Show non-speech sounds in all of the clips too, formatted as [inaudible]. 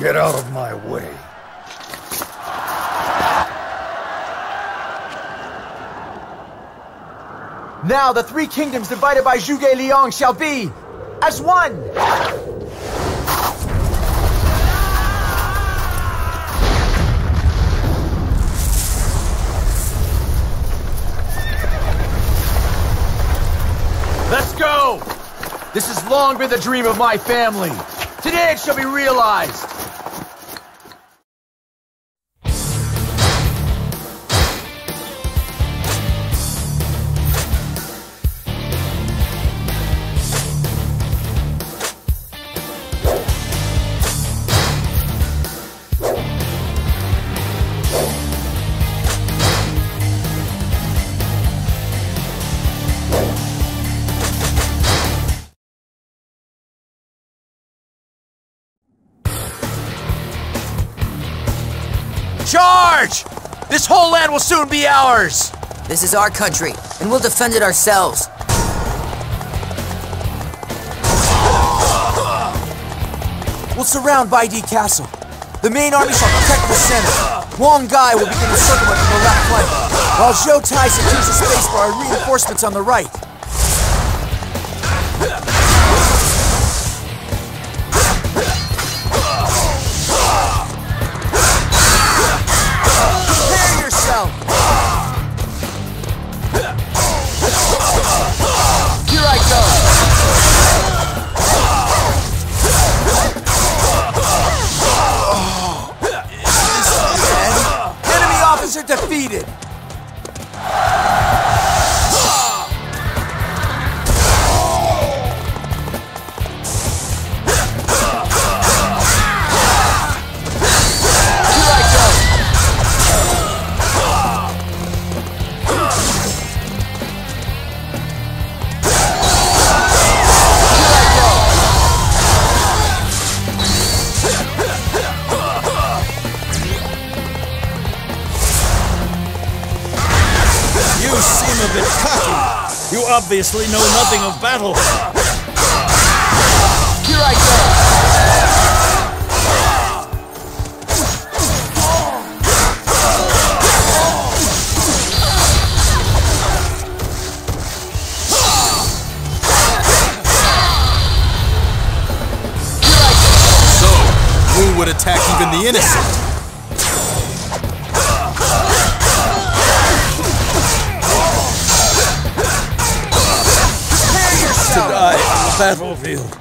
Get out of my way. Now the three kingdoms divided by Zhuge Liang shall be as one! Let's go! This has long been the dream of my family. Today it shall be realized. Charge! This whole land will soon be ours! This is our country, and we'll defend it ourselves. We'll surround Baidi Castle. The main army shall protect the center. Huang Gai will begin the circlement from the left flank, while Zhou Tai secures the space for our reinforcements on the right. Obviously know nothing of battle. Battlefield.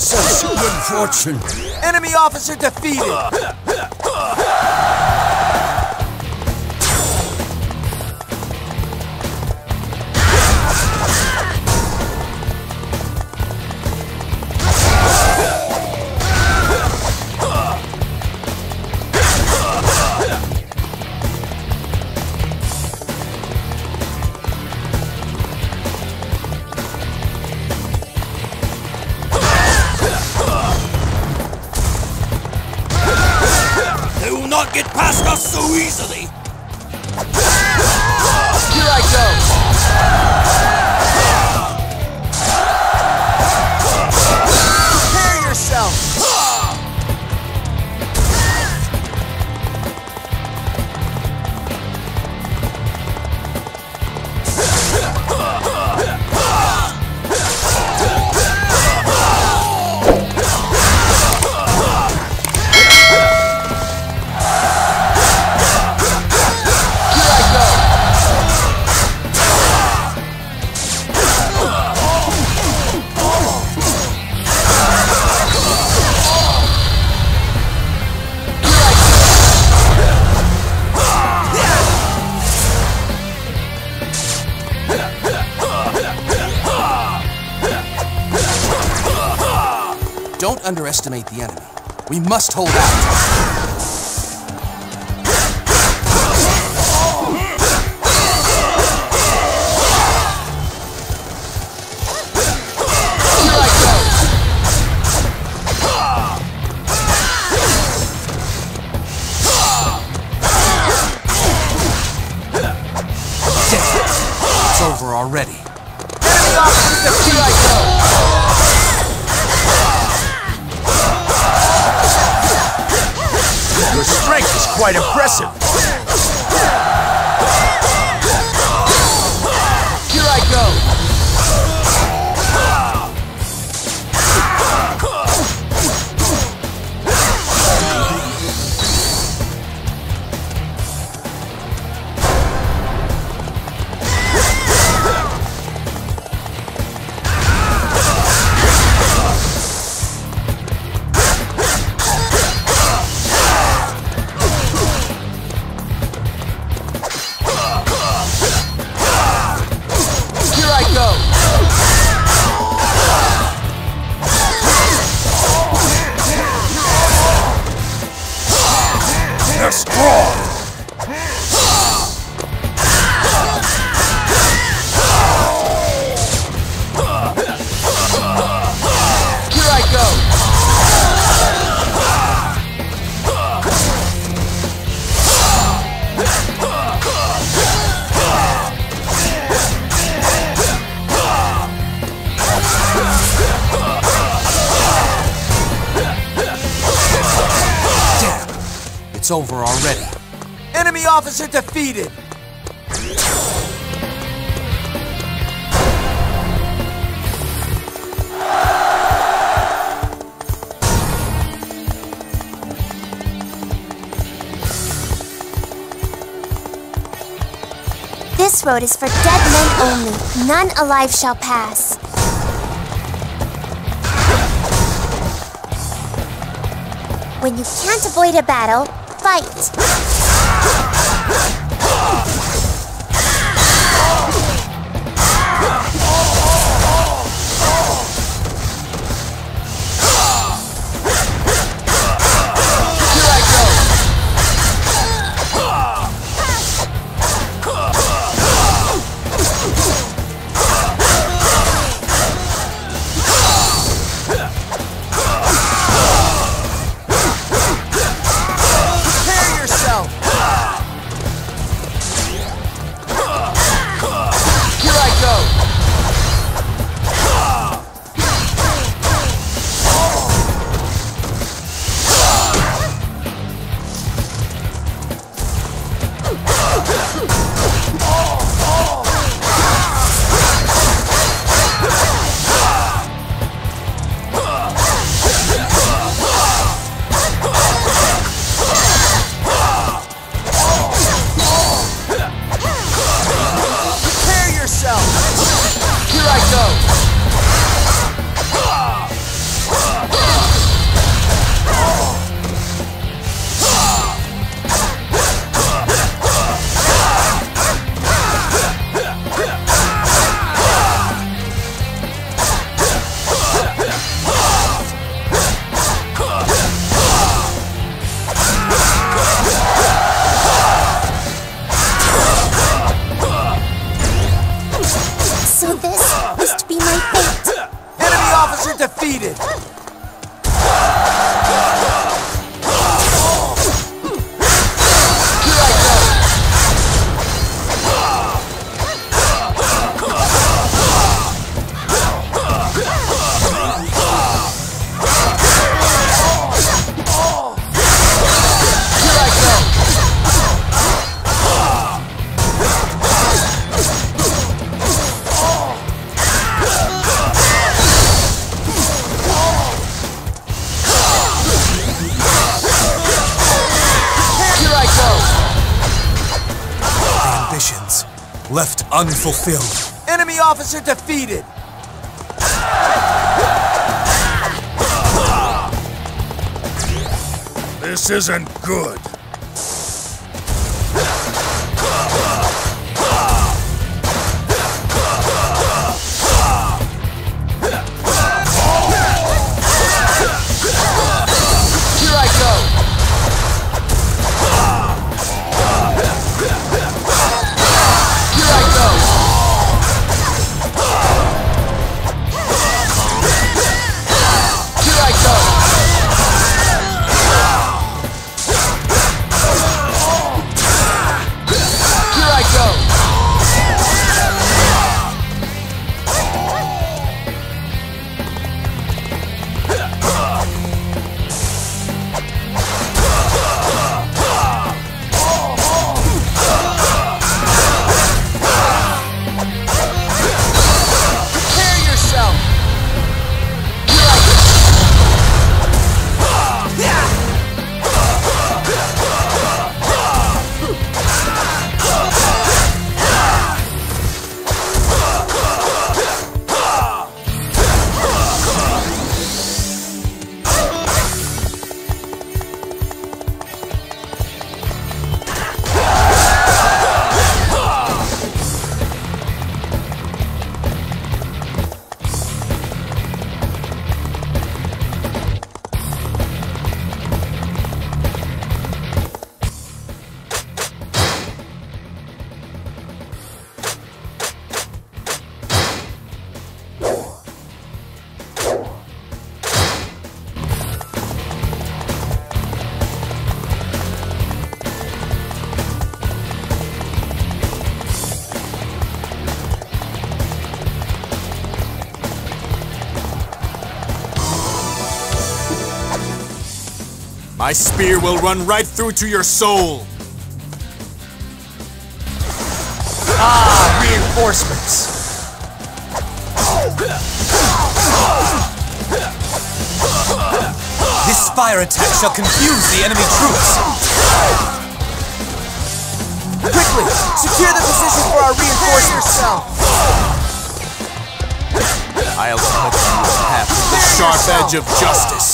Such good fortune. Enemy officer defeated! [laughs] so easily. We must hold out. Quite impressive. Over already. Enemy officer defeated. This road is for dead men only. None alive shall pass. When you can't avoid a battle, fight. Left unfulfilled. Enemy officer defeated. This isn't good. My spear will run right through to your soul. Ah, reinforcements. This fire attack shall confuse the enemy troops. Quickly, secure the position for our reinforcements. I'll cut you in half with the sharp edge of justice.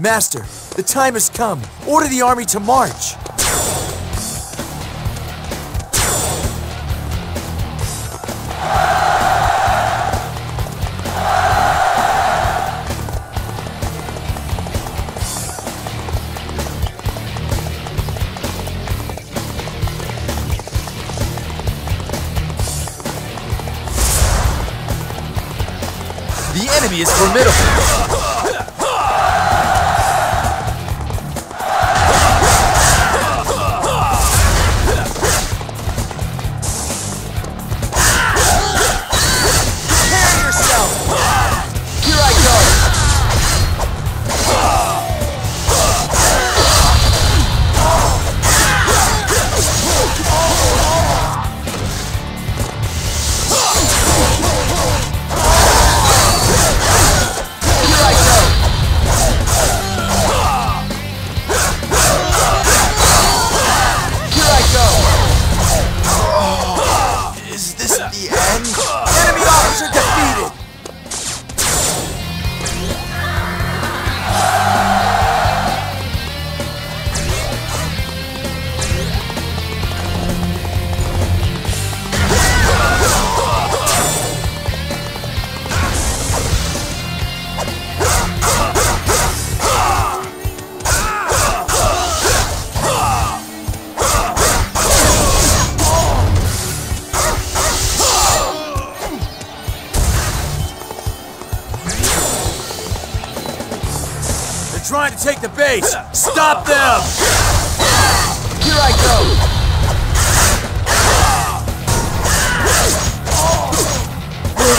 Master, the time has come. Order the army to march. The enemy is formidable.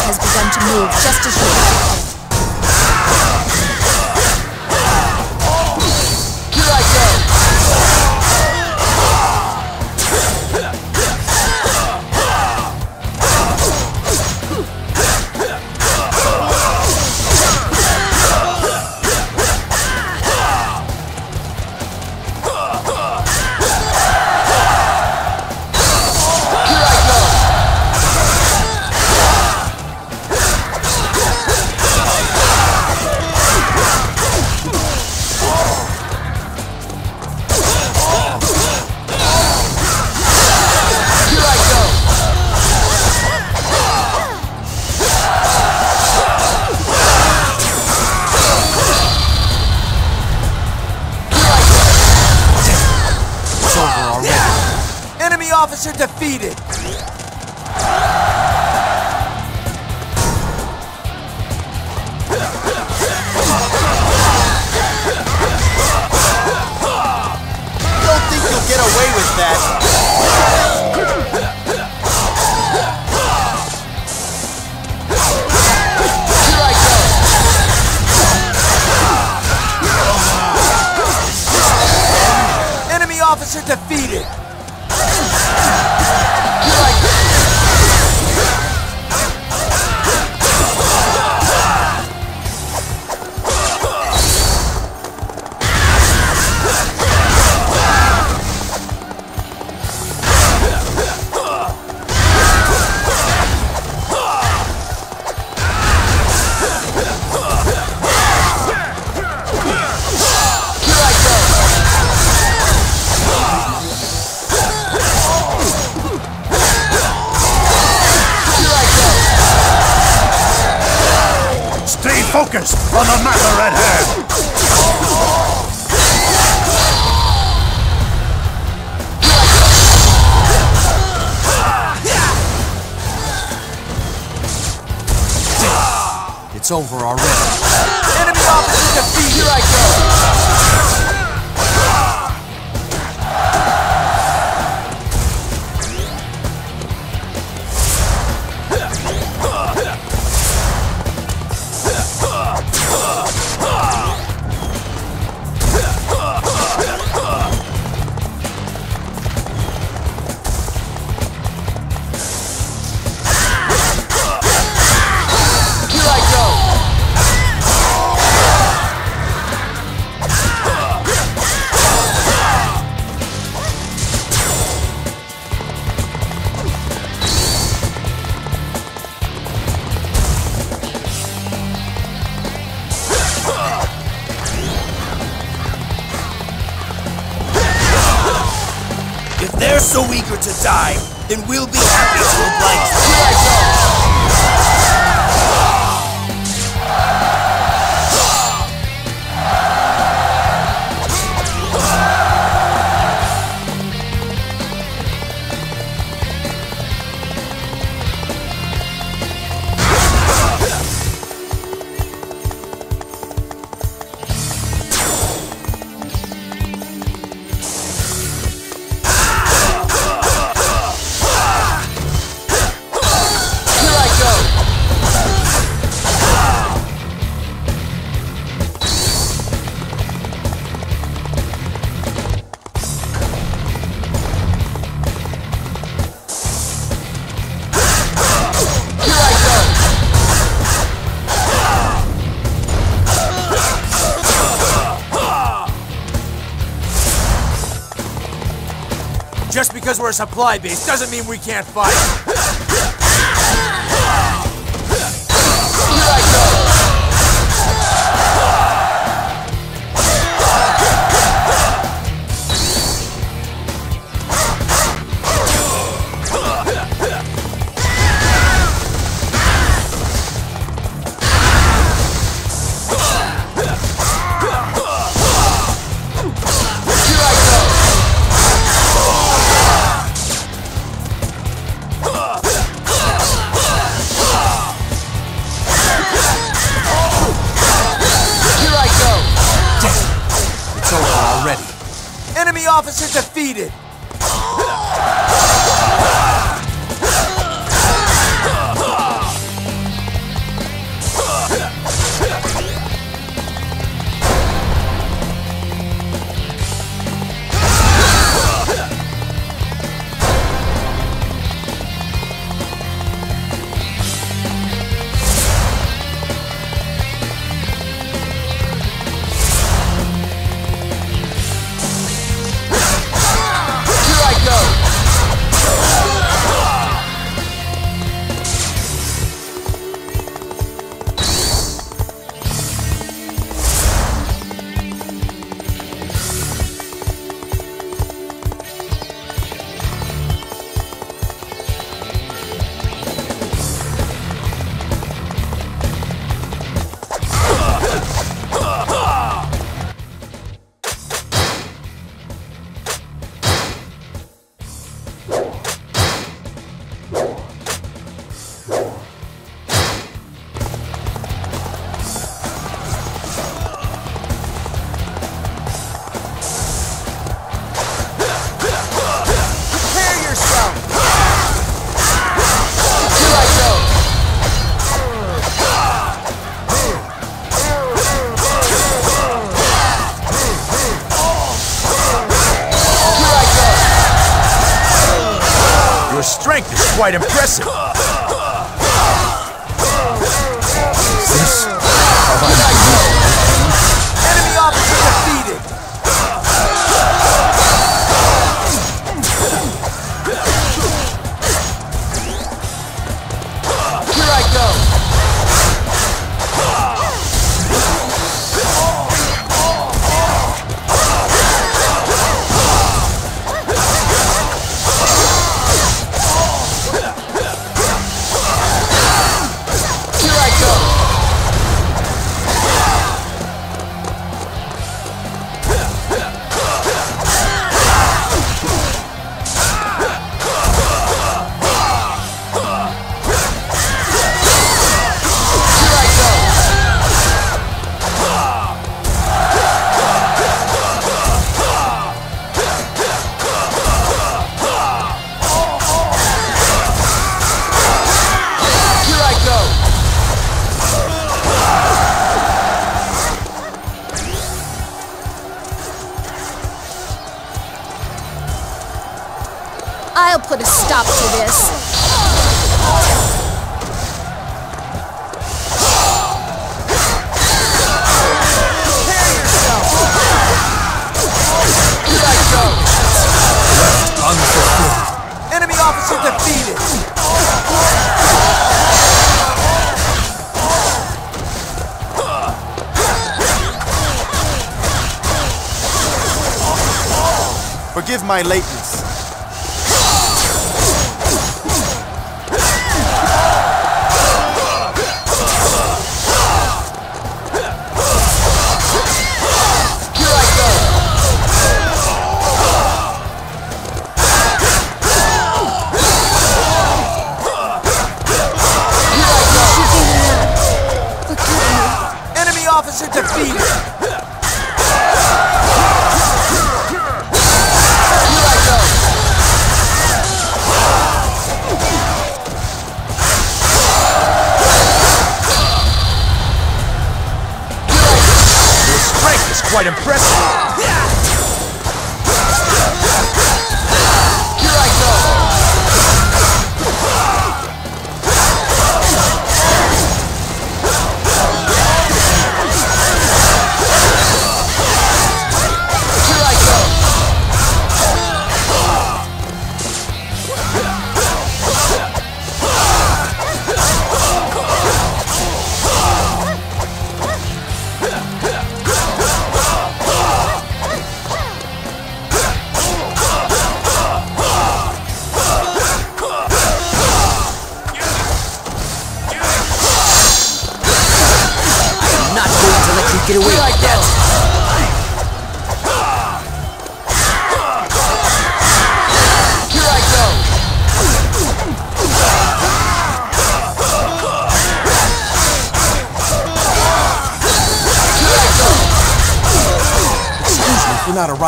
Has begun to move just as you predicted. focus on the matter at hand! It's over already. Enemy officer defeated! Here I go! they're so eager to die, then we'll be happy to oblige them. because we're supply base doesn't mean we can't fight. Forgive my lateness.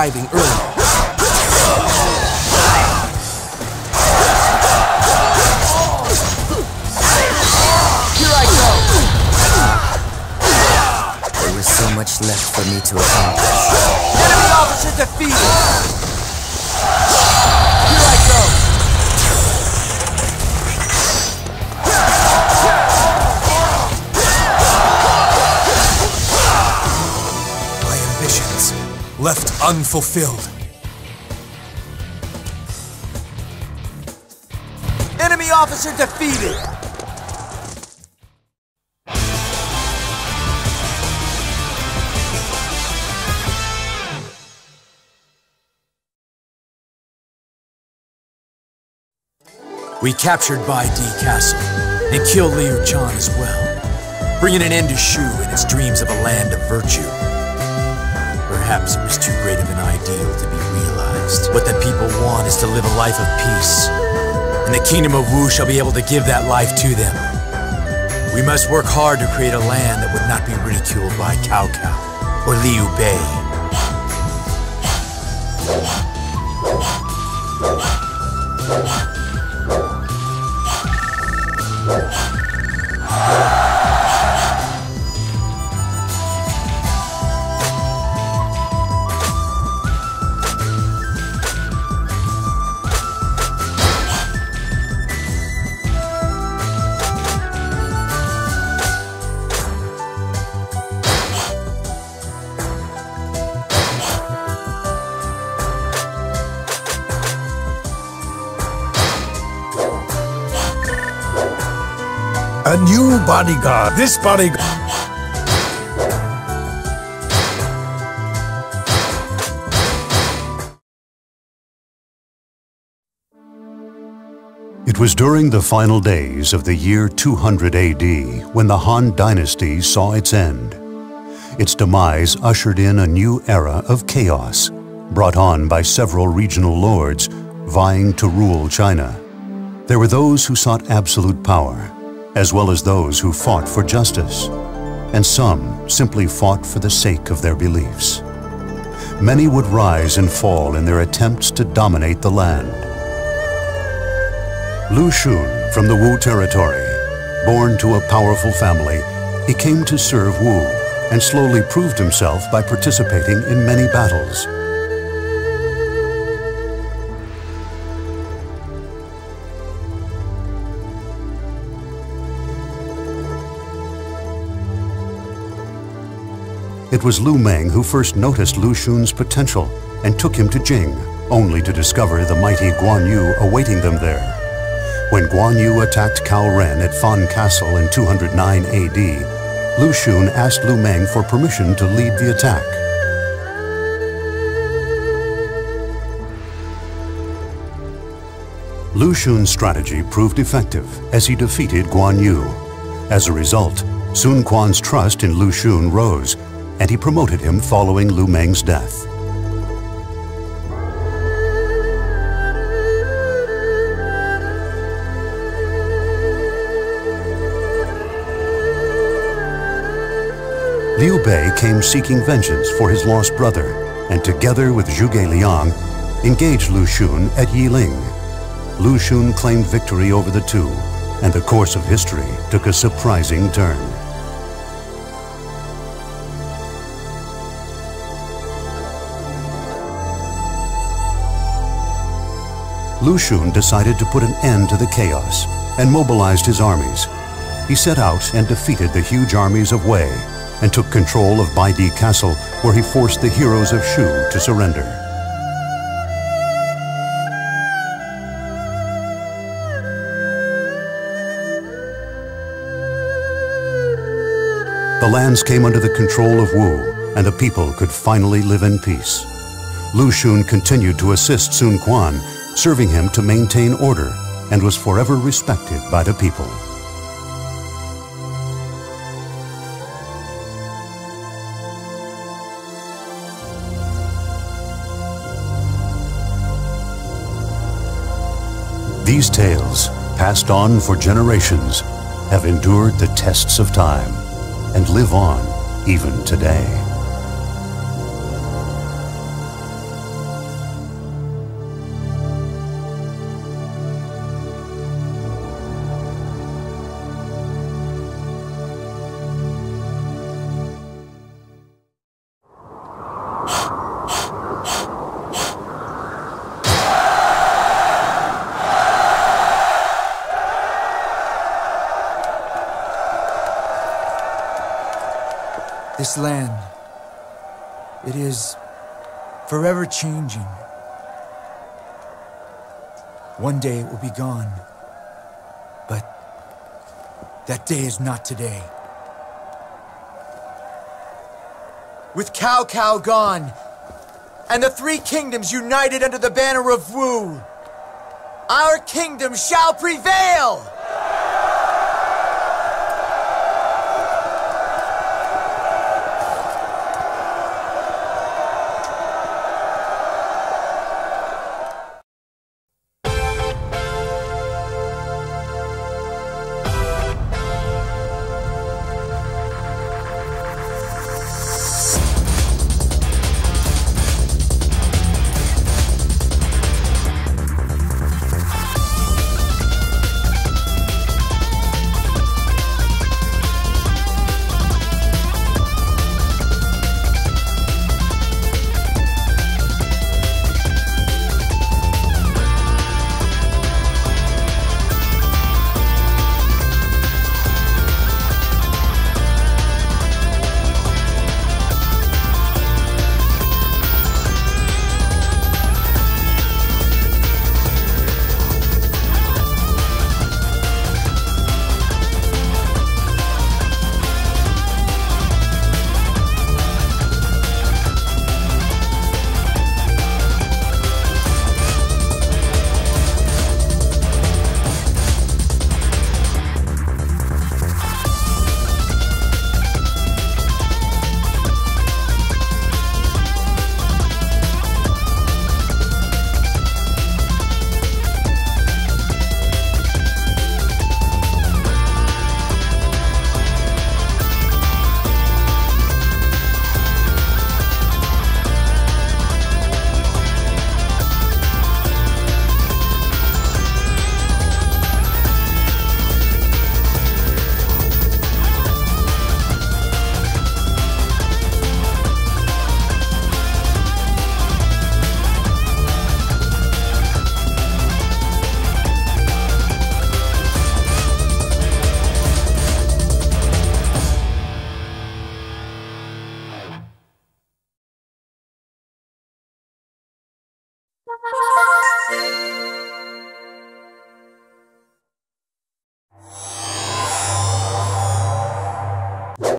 Arriving early. There was so much left for me to accomplish. Enemy officer defeated! Here I go! Left unfulfilled. Enemy officer defeated! We captured Bai Di Castle and killed Liu Chan as well, bringing an end to Shu and its dreams of a land of virtue. Perhaps it was too great of an ideal to be realized. What the people want is to live a life of peace, and the kingdom of Wu shall be able to give that life to them. We must work hard to create a land that would not be ridiculed by Cao Cao or Liu Bei. [laughs] bodyguard. This bodyguard. It was during the final days of the year 200 AD when the Han dynasty saw its end. Its demise ushered in a new era of chaos, brought on by several regional lords vying to rule China. There were those who sought absolute power, as well as those who fought for justice, and some simply fought for the sake of their beliefs. Many would rise and fall in their attempts to dominate the land. Lu Xun from the Wu territory, born to a powerful family, he came to serve Wu and slowly proved himself by participating in many battles. It was Lu Meng who first noticed Lu Xun's potential and took him to Jing, only to discover the mighty Guan Yu awaiting them there. When Guan Yu attacked Cao Ren at Fan Castle in 209 AD, Lu Xun asked Lu Meng for permission to lead the attack. Lu Xun's strategy proved effective as he defeated Guan Yu. As a result, Sun Quan's trust in Lu Xun rose, and he promoted him following Lu Meng's death. Liu Bei came seeking vengeance for his lost brother, and together with Zhuge Liang, engaged Lu Xun at Yiling. Lu Xun claimed victory over the two, and the course of history took a surprising turn. Lu Xun decided to put an end to the chaos and mobilized his armies. He set out and defeated the huge armies of Wei and took control of Baidi Castle where he forced the heroes of Shu to surrender. The lands came under the control of Wu, and the people could finally live in peace. Lu Xun continued to assist Sun Quan serving him to maintain order, and was forever respected by the people. These tales, passed on for generations, have endured the tests of time and live on even today. This land, it is forever changing. One day it will be gone. But that day is not today. With Cao Cao gone, and the three kingdoms united under the banner of Wu, our kingdom shall prevail!